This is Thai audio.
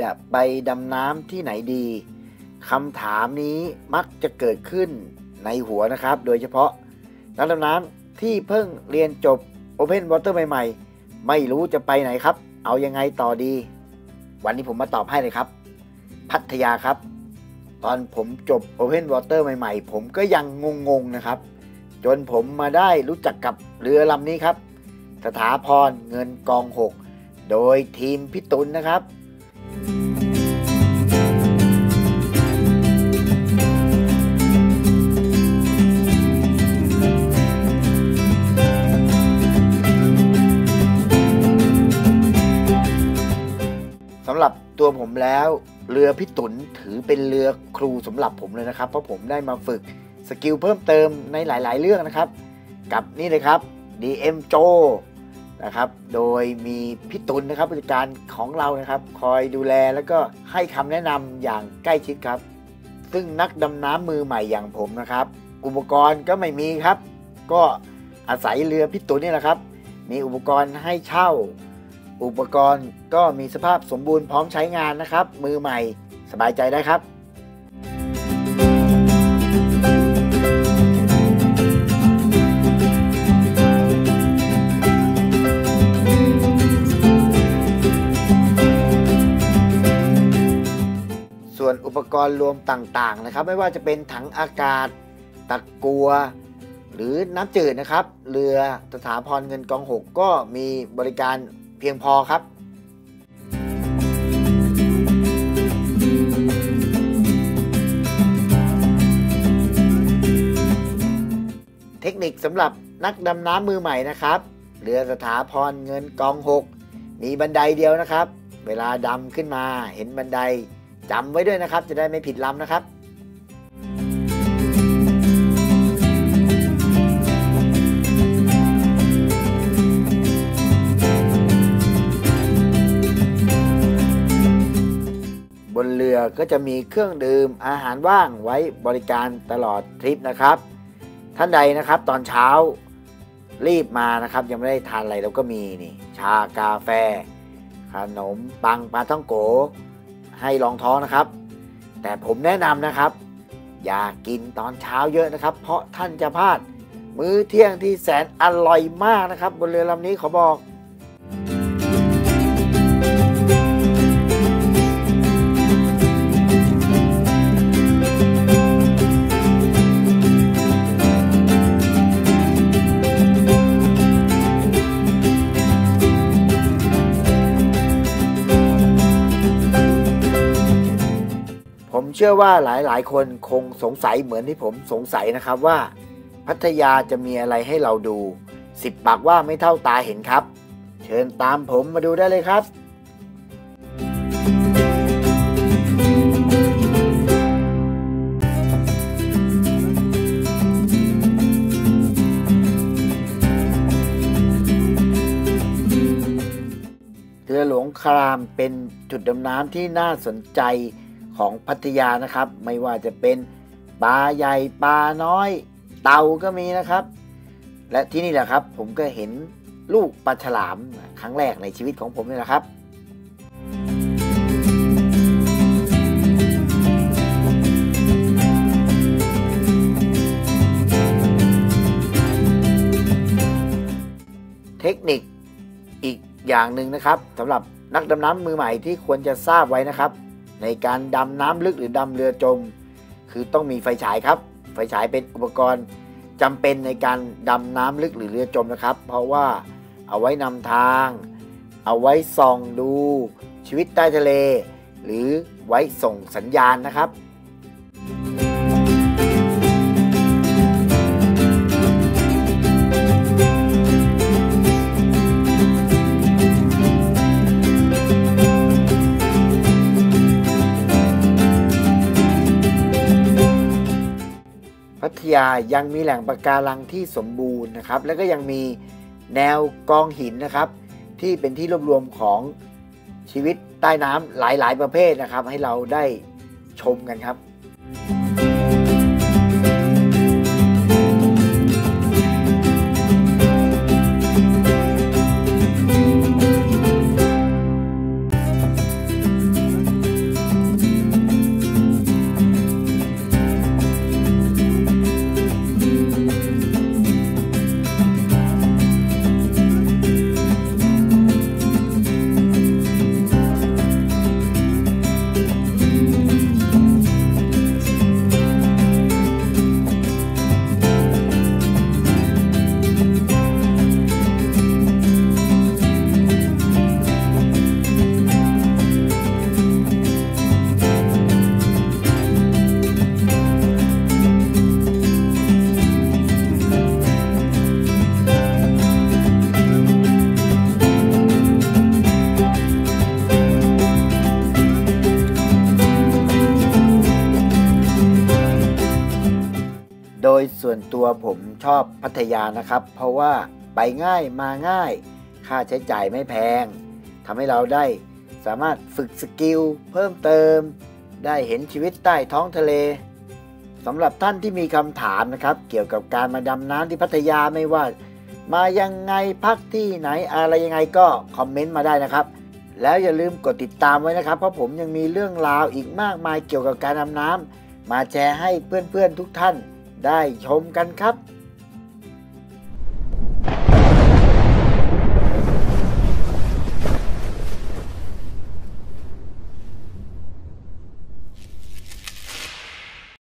จะไปดำน้ำที่ไหนดีคำถามนี้มักจะเกิดขึ้นในหัวนะครับ โดยเฉพาะนักดำน้ำที่เพิ่งเรียนจบ Open Water ใหม่ๆ ไม่รู้จะไปไหนครับ เอายังไงต่อดี วันนี้ผมมาตอบให้เลยครับ พัทยาครับ ตอนผมจบ Open Water ใหม่ๆ ผมก็ยังงงๆนะครับ จนผมมาได้รู้จักกับเรือลำนี้ครับ สถาพรเงินกองหกโดยทีมพิตุลนะครับ ตัวผมแล้ว เรือพิตุนถือเป็นเรือครูสำหรับผมเลยนะครับ เพราะผมได้มาฝึกskill เพิ่มเติมในหลาย ๆ เรื่องนะครับ กับนี่เลยครับ DM โจนะครับ โดยมีพี่ตุลนะครับผู้จัดการของเรานะครับ คอยดูแลแล้วก็ให้คำแนะนำอย่างใกล้ชิดครับ ซึ่งนักดำน้ำมือใหม่อย่างผมนะครับ อุปกรณ์ก็ไม่มีครับ ก็อาศัยเรือพี่ตุลนี่แหละครับ มีอุปกรณ์ให้เช่า อุปกรณ์ก็มีสภาพสมบูรณ์พร้อมใช้งานนะครับ มือใหม่สบายใจได้ครับ ส่วนอุปกรณ์รวมต่างๆนะครับ ไม่ว่าจะเป็นถังอากาศ ตะกัว หรือน้ำจืดนะครับ เรือสถาพรเงินกองหกก็มีบริการ เพียงพอครับ เทคนิคสำหรับนักดำน้ำมือใหม่นะครับ เรือสถาพรเงินกองหกมีบันไดเดียวนะครับ เวลาดำขึ้นมาเห็นบันไดจำไว้ด้วยนะครับ จะได้ไม่ผิดลำนะครับ นเรือก็จะมีเครื่องดื่มอาหารว่างไว้บริการตลอดทริปนะครับ ท่านใดนะครับตอนเช้ารีบมานะครับ ยังไม่ได้ทานอะไรแล้วก็มีนี่ชากาแฟ ขนมปังปลาท่องโก ให้รองท้องนะครับ แต่ผมแนะนำนะครับ อย่ากินตอนเช้าเยอะนะครับ เพราะท่านจะพลาด มื้อเที่ยงที่แสนอร่อยมากนะครับ บนเรือลำนี้ขอบอก ชื่อว่าหลายๆ คนคงสงสัยเหมือนที่ผมสงสัยนะครับว่า พัทยาจะมีอะไรให้เราดูสิบปากว่าไม่เท่าตาเห็นครับ เชิญตามผมมาดูได้เลยครับเรือหลวงครามเป็นจุดดำน้ำที่น่าสนใจ ของพัทยานะครับ ไม่ว่าจะเป็นปลาใหญ่ปลาน้อย เต่าก็มีนะครับ และที่นี่แหละครับ ผมก็เห็นลูกปลาฉลามครั้งแรกในชีวิตของผมนี่แหละครับเทคนิคอีกอย่างหนึ่งนะครับสำหรับนักดำน้ำมือใหม่ที่ควรจะทราบไว้นะครับ ในการดำน้ำลึกหรือดำเรือจม คือต้องมีไฟฉายครับ ไฟฉายเป็นอุปกรณ์จำเป็นในการดำน้ำลึกหรือเรือจมนะครับ เพราะว่าเอาไว้นำทาง เอาไว้ส่องดูชีวิตใต้ทะเล หรือไว้ส่งสัญญาณนะครับ ทยายังมีแหล่งปะการังที่สมบูรณ์นะครับ แล้วก็ยังมีแนวกองหินนะครับ ที่เป็นที่รวบรวมของชีวิตใต้น้ำหลายๆ ประเภทนะครับ ให้เราได้ชมกันครับ ส่วนตัวผมชอบพัทยานะครับ เพราะว่าไปง่ายมาง่าย ค่าใช้จ่ายไม่แพงทำให้เราได้สามารถฝึกสกิลเพิ่มเติม ได้เห็นชีวิตใต้ท้องทะเลสำหรับท่านที่มีคำถามนะครับ เกี่ยวกับการมาดำน้ำที่พัทยาไม่ว่า มายังไงพักที่ไหนอะไรยังไงก็คอมเมนต์มาได้นะครับ แล้วอย่าลืมกดติดตามไว้นะครับ เพราะผมยังมีเรื่องราวอีกมากมายเกี่ยวกับการดำน้ำมาแชร์ให้เพื่อนๆทุกท่าน ได้ชมกันครับ